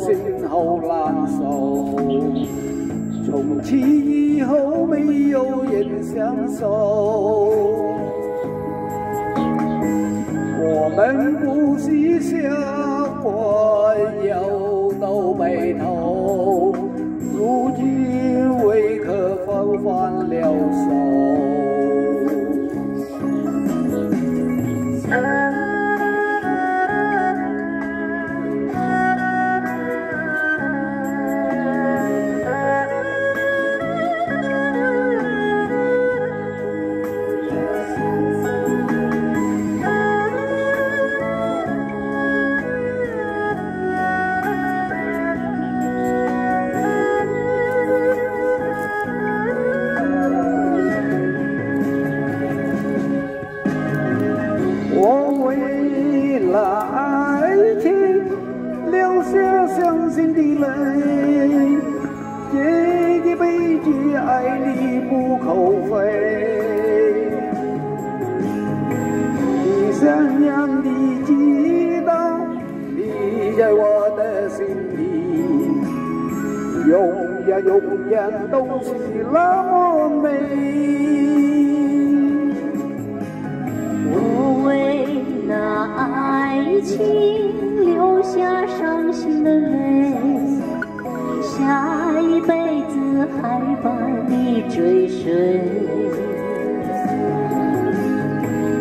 心好难受。从此以后没有人相守，我们不惜下关要到白头，如今为何放翻了手？泪，这一辈子爱你不后悔。你善良的祈祷，你在我的心里，永远永远都是那么美。无畏那爱情流。把你追随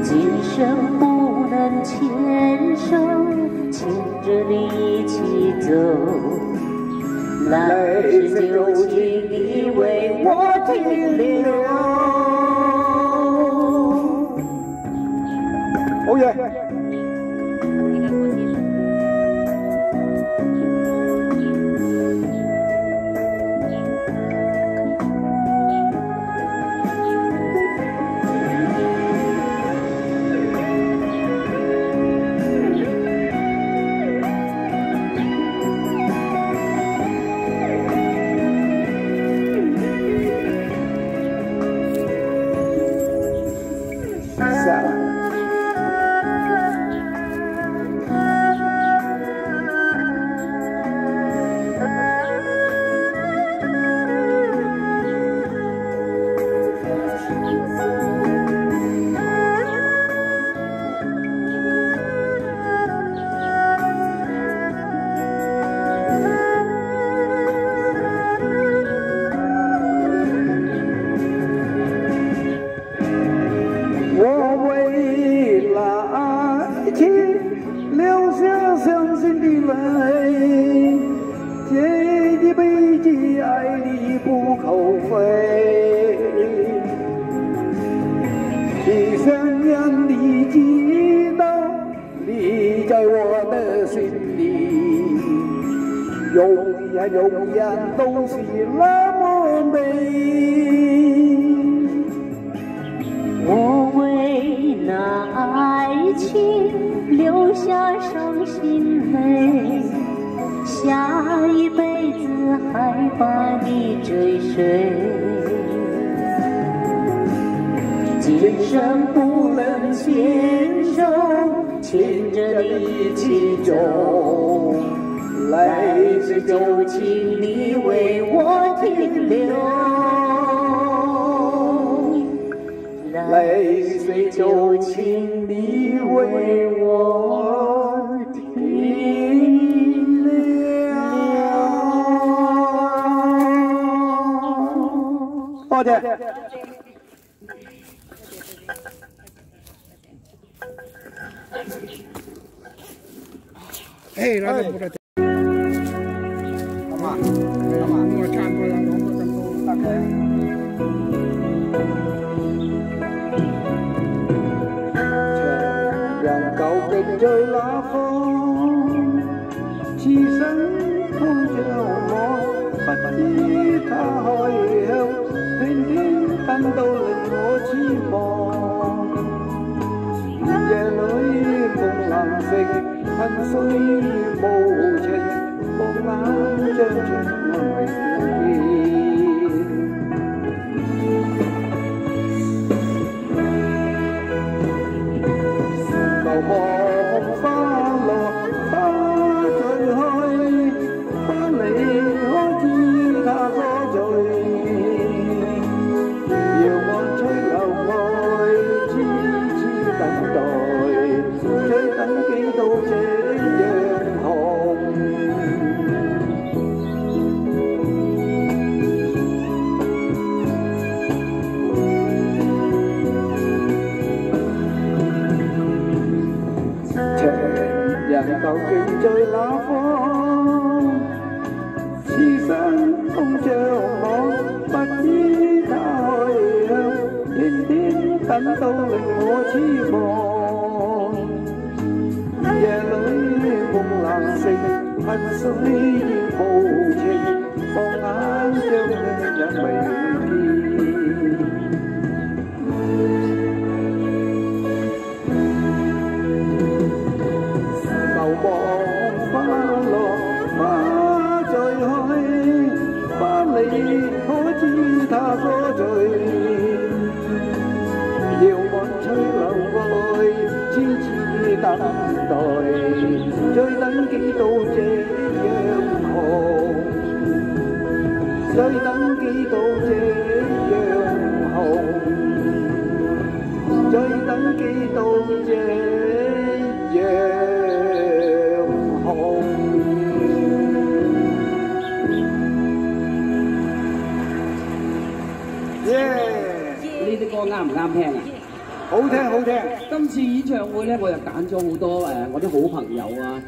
今生不能牵手牵着你一起走来世就请你为我停留欧耶我为了爱情流下伤心的泪，姐的悲剧爱你不后悔。怎样你知道，你在我的心里，永远永远都是那么美。我为那爱情留下伤心泪，下一辈子还把你追随。今生不能牵手牵着你一起走来生就请你为我停留。来水就请你为我停留。抱歉。Hey, là được một cái. Mà, mà, mua chăn coi là nó có cần tôi tặng đấy. Chàng cầu cạnh chơi lá phong, chi sẵn không theo nó, bật đi tha hỏi heo, thiên thiên tan đâu lần nó chi bỏ. Chỉ về lối làm sinh 恨送无情，望眼将尽难为见。人究竟在哪方？此生风像我，不知他去向，天天等到令我痴望。夜里梦难成，恨水亦无情，放眼将你也知他所醉？遥望吹流爱，痴痴等待，再等几度这样红？再等几度这样红？再等几度这 歌啱唔啱聽啊？好聽好聽。今次演唱會咧，我又揀咗好多誒、我啲好朋友啊，